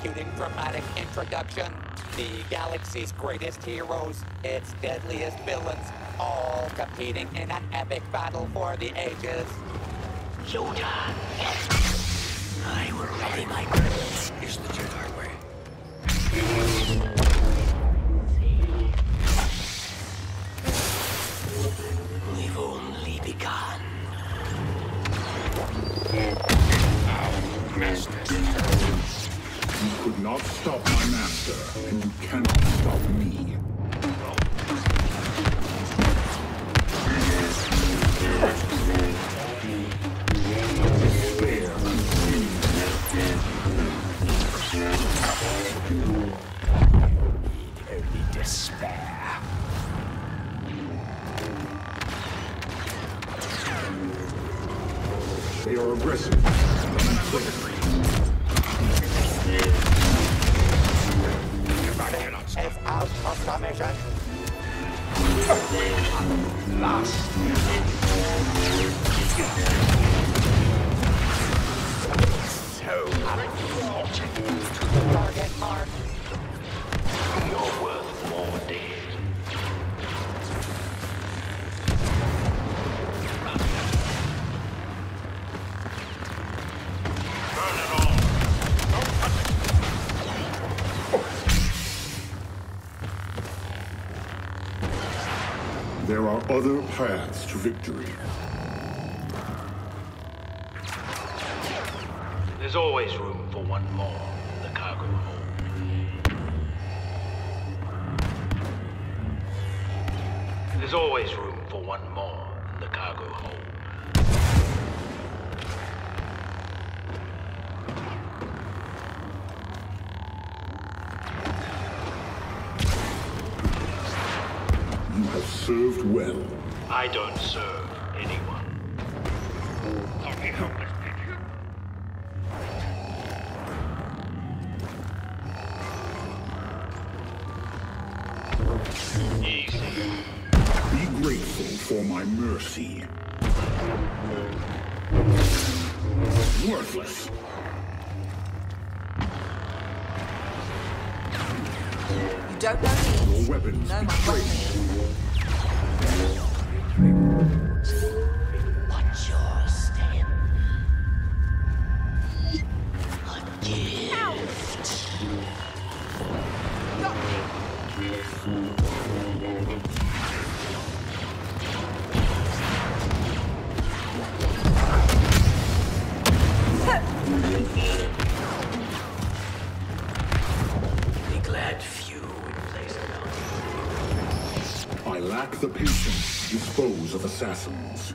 executing dramatic introduction. The galaxy's greatest heroes, its deadliest villains, all competing in an epic battle for the ages. Yoda, I will ready my crew. Is the Jedi way. We've only begun. You could not stop my master, and you cannot stop me. Of commission. So unfortunate. Target marked. Other paths to victory. There's always room for one more in the cargo hold. There's always room for one more served well. I don't serve anyone. Easy. Be grateful for my mercy. Worthless. You don't know me. Your weapons No, my the patient, dispose of assassins.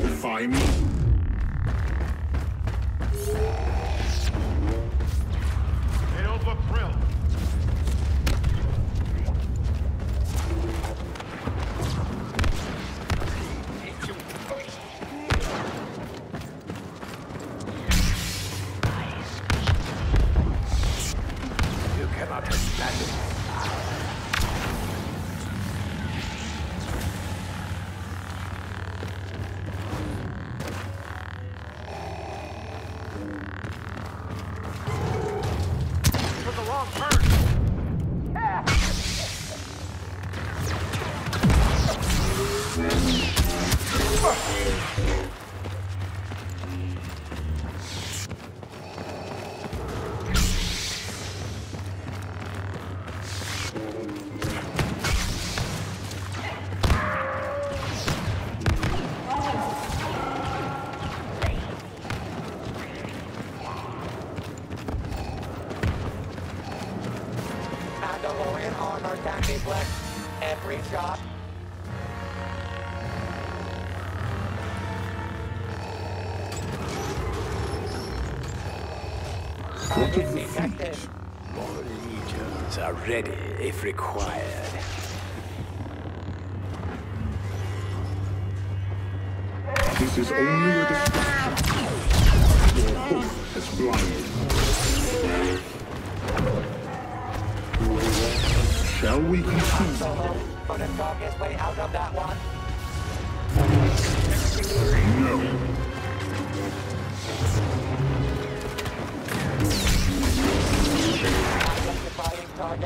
Defy me? Are ready if required. This is only a distraction. Your hope has blinded. Shall we continue? But way out of that one. No. We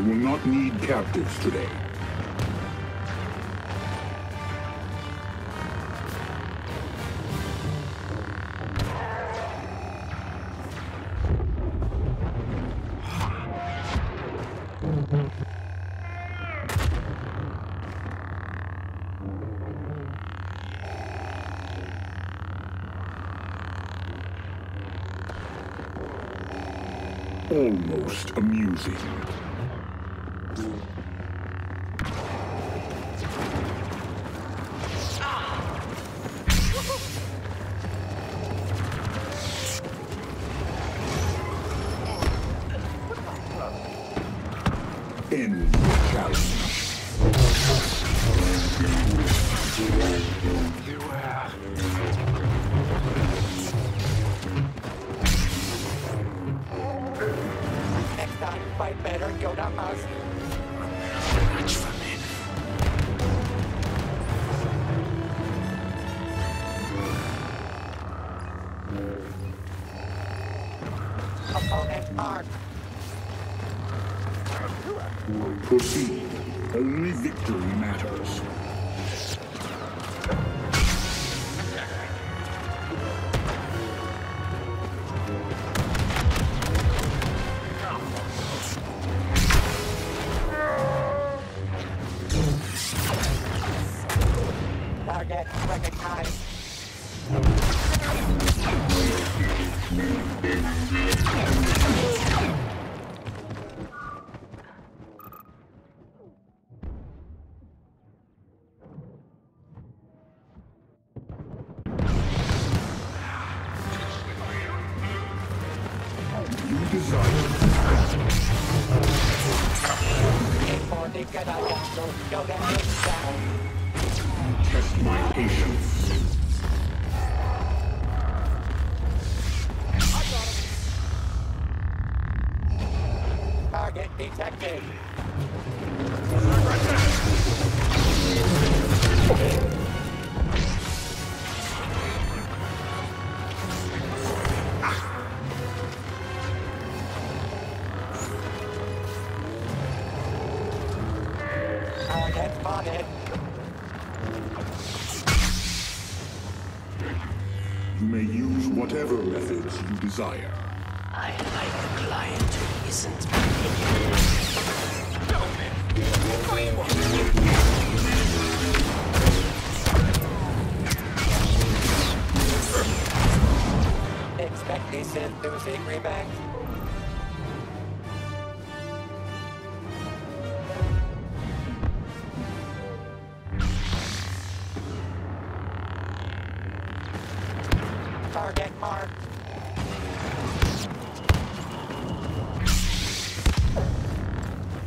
will not need captives today. Almost amusing. Mouse. Much for me. Opponent. Proceed. Only victory matters. Test my patience. Target detected. You may use whatever methods you desire. I like a client who isn't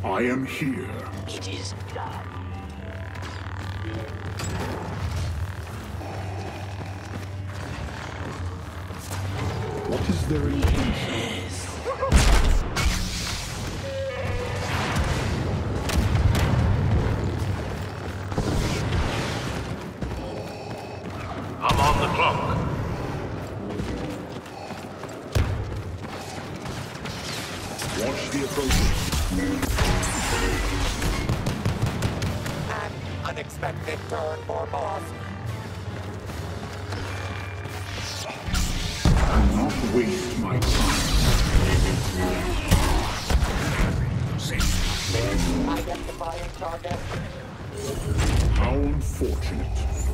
I am here. It is done. What is their intention? Watch the approaches. An unexpected turn for boss. Do not waste my time. Identifying target. How unfortunate.